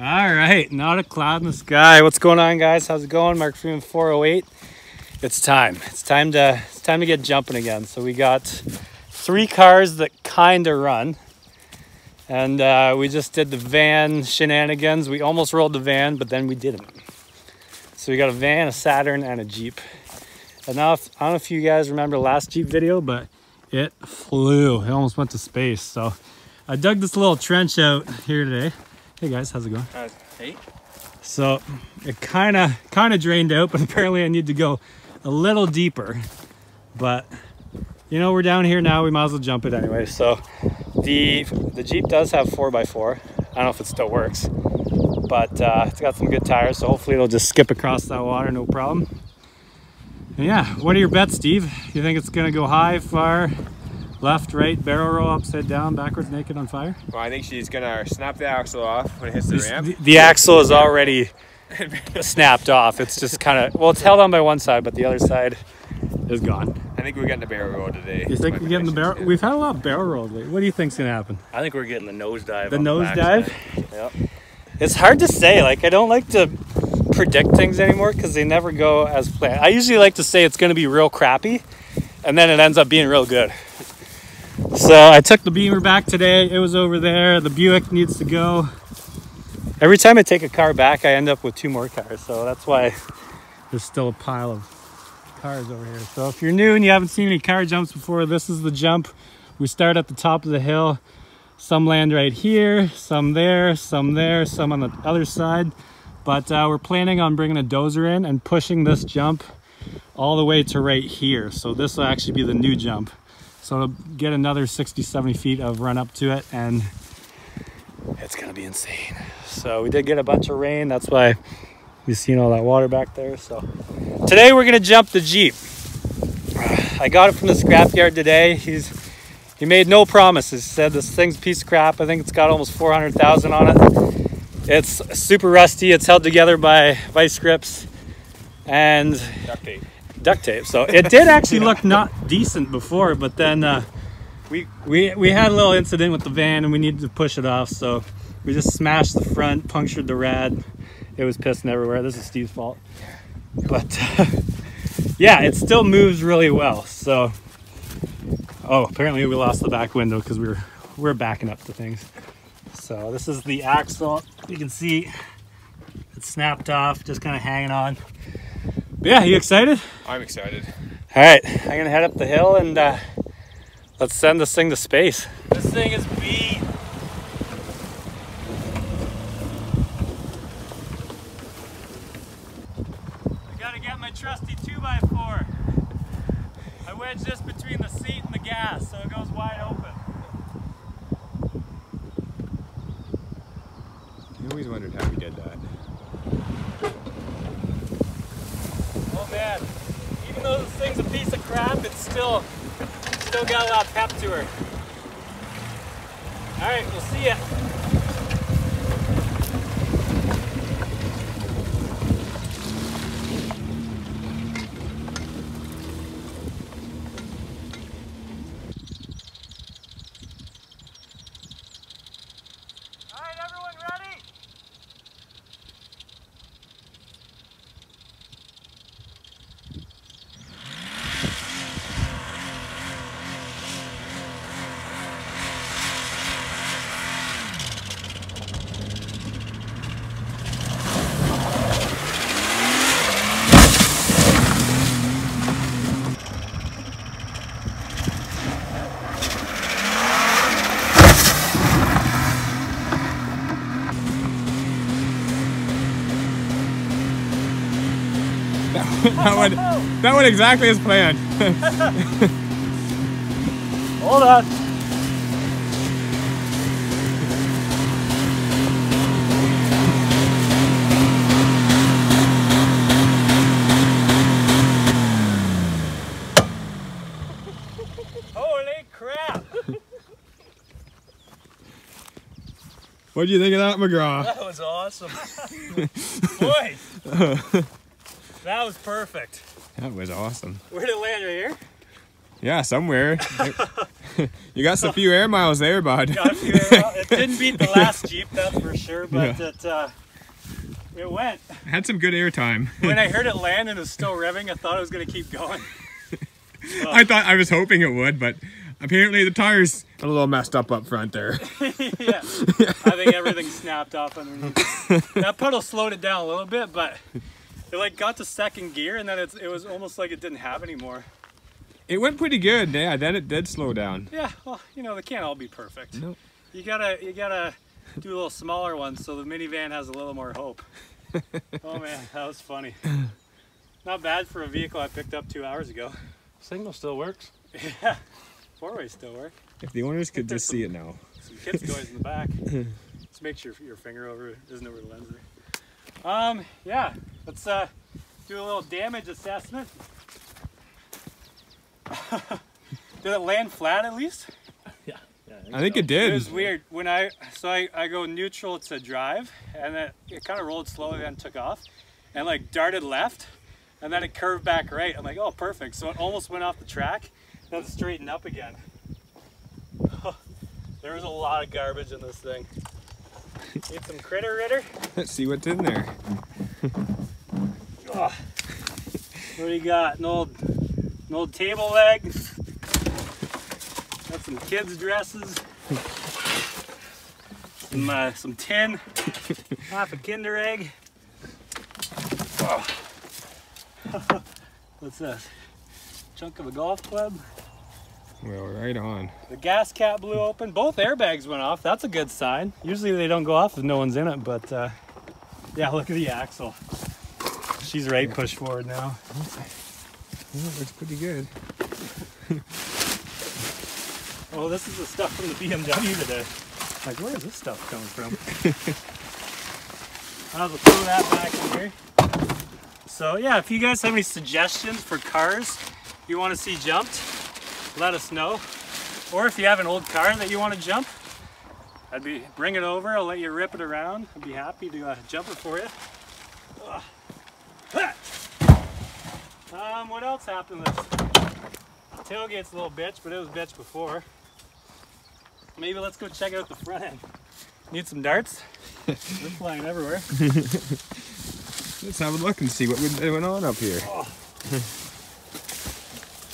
All right, not a cloud in the sky. What's going on, guys? How's it going? Mark Freeman 408. It's time. It's time to it's time to get jumping again. So we got three cars that kind of run, and uh, we just did the van shenanigans. We almost rolled the van, but then we didn't. So we got a van, a Saturn, and a Jeep. And now, if, I don't know if you guys remember last Jeep video, but it flew. It almost went to space. So I dug this little trench out here today. Hey guys, how's it going? Uh, hey. So it kind of kind of drained out, but apparently I need to go a little deeper. But you know we're down here now. We might as well jump it anyway. So the the Jeep does have four x four. I don't know if it still works, but uh, it's got some good tires. So hopefully it'll just skip across that water, no problem. And yeah, what are your bets, Steve? You think it's gonna go high, far? Left, right, barrel roll, upside down, backwards, naked, on fire? Well, I think she's gonna snap the axle off when it hits the ramp. The, the axle is already snapped off. It's just kind of, well, it's held on by one side, but the other side is gone. I think we're getting the barrel roll today. You think we're getting the barrel? We've had a lot of barrel rolls lately. What do you think's gonna happen? I think we're getting the nosedive. The on nosedive? backside. Yep. It's hard to say. Like, I don't like to predict things anymore because they never go as planned. I usually like to say it's gonna be real crappy, and then it ends up being real good. So I took the Beamer back today. It was over there. The Buick needs to go. Every time I take a car back, I end up with two more cars. So that's why there's still a pile of cars over here. So if you're new and you haven't seen any car jumps before, this is the jump. We start at the top of the hill. Some land right here, some there, some there, some on the other side. But uh, we're planning on bringing a dozer in and pushing this jump all the way to right here. So this will actually be the new jump. So get another 60, 70 feet of run up to it and it's gonna be insane. So we did get a bunch of rain. That's why you've seen all that water back there. So today we're gonna jump the Jeep. I got it from the scrapyard today. He's he made no promises. He said this thing's a piece of crap. I think it's got almost 400,000 on it. It's super rusty. It's held together by vice grips and Duct tape. Duct tape. So it did actually look not decent before, but then uh, we, we we had a little incident with the van and we needed to push it off. So we just smashed the front, punctured the rad. It was pissing everywhere. This is Steve's fault. But yeah, it still moves really well. So oh, apparently we lost the back window because we were we we're backing up to things. So this is the axle. You can see it's snapped off, just kind of hanging on. But yeah, you excited? I'm excited. All right, I'm gonna head up the hill and uh, let's send this thing to space. This thing is beat. I gotta get my trusty 2x4. I wedged this between the seat and the gas so it goes wide open. I always wondered how we did that. Oh man, even though this thing's a piece of crap, it's still still got a lot of pep to her. All right, we'll see ya. All right, everyone ready? That went that went exactly as planned. Hold on. Holy crap! what do you think of that, McGraw? That was awesome. Boy, that was perfect. That was awesome. Where did it land right here? Yeah, somewhere. You got some few air miles there, bud. Got a few air- it didn't beat the last Jeep, that's for sure, but Yeah. it uh, it went. I Had some good air time. When I heard it land and it was still revving, I thought it was gonna keep going. I thought I was hoping it would, but apparently the tires got a little messed up up front there. yeah, I think everything snapped off underneath. that puddle slowed it down a little bit, but it like got to second gear, and then it's, it was almost like it didn't have anymore. It went pretty good, yeah. Then it did slow down. Yeah, well, you know they can't all be perfect. Nope. You gotta you gotta do a little smaller ones so the minivan has a little more hope. oh man, that was funny. Not bad for a vehicle I picked up two hours ago. Signal still works. Yeah, four ways still work. If the owners could just see it now. Some kids toys in the back. Just make sure your finger over isn't over the lens there. Um, yeah, let's uh, do a little damage assessment. Did it land flat at least? Yeah. yeah I think it It did. It was weird when I so I, I go neutral to drive and then it kind of rolled slowly then took off and like darted left and then it curved back right. I'm like, oh perfect. So it almost went off the track, then straightened up again. there was a lot of garbage in this thing. Need some Critter Ridder. Let's see what's in there. Oh. What do you got? An old an old table leg. Got some kids' dresses. Some uh, some tin. Half a Kinder egg. Oh. What's this? Chunk of a golf club. Well, right on. The gas cap blew open. Both airbags went off. That's a good sign. Usually they don't go off if no one's in it, but uh, yeah, look at the axle. She's right push forward now. Yeah, it looks pretty good. Oh, this is the stuff from the BMW today. Like, where is this stuff coming from? I'll throw that back in here. So yeah, if you guys have any suggestions for cars you want to see jumped, let us know. Or if you have an old car that you want to jump, I'd be bring it over. I'll let you rip it around. I'd be happy to uh, jump it for you. Ugh. Um, what else happened this? Tailgate's a little bitch, but it was bitch before. Maybe let's go check out the front end. Need some darts? They're flying everywhere. Let's have a look and see what went went on up here. Oh.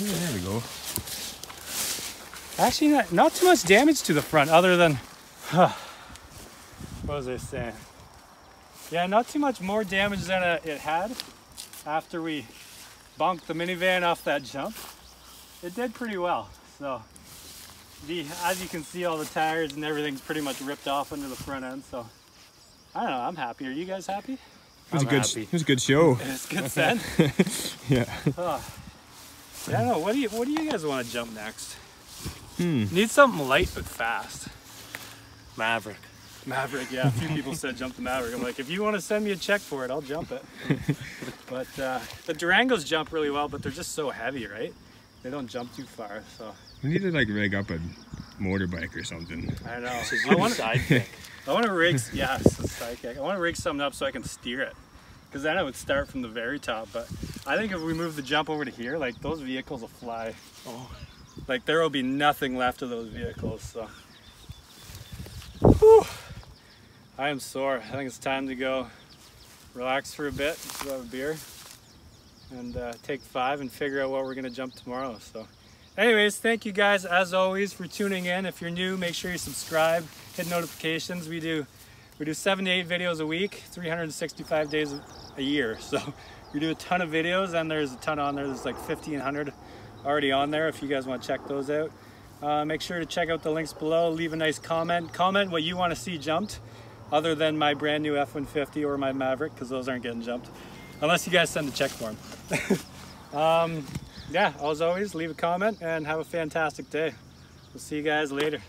Yeah, there we go. Actually, not, not too much damage to the front other than, what was I saying? Yeah, not too much more damage than uh, it had after we bonked the minivan off that jump. It did pretty well. So, the as you can see, all the tires and everything's pretty much ripped off under the front end. So, I don't know. I'm happy. Are you guys happy? It was I'm a good. happy. It was a good show. It's good send. Yeah. Oh. Yeah, I don't know. What do you What do you guys want to jump next? Hmm. Need something light but fast. Maverick. Maverick, yeah. A few people said jump the Maverick. I'm like, if you want to send me a check for it, I'll jump it. but uh, the Durangos jump really well, but they're just so heavy, right? They don't jump too far, so We need to like rig up a motorbike or something. I know. This is I your want to, sidekick. I want to rig, yeah, it's a sidekick. I want to rig something up so I can steer it, because then I would start from the very top. But I think if we move the jump over to here, like those vehicles will fly. Oh. Like there will be nothing left of those vehicles. So, Whew. I am sore. I think it's time to go relax for a bit, have a beer, and uh, take five and figure out what we're gonna jump tomorrow. So, anyways, thank you guys as always for tuning in. If you're new, make sure you subscribe, hit notifications. We do we do seven to eight videos a week, 365 days a year. So we do a ton of videos, and there's a ton on there. There's like 1,500 already on there. If you guys want to check those out, uh, make sure to check out the links below. Leave a nice comment. Comment what you want to see jumped, other than my brand new F-150 or my Maverick, because those aren't getting jumped, unless you guys send a check for them. um, yeah, as always, leave a comment and have a fantastic day. We'll see you guys later.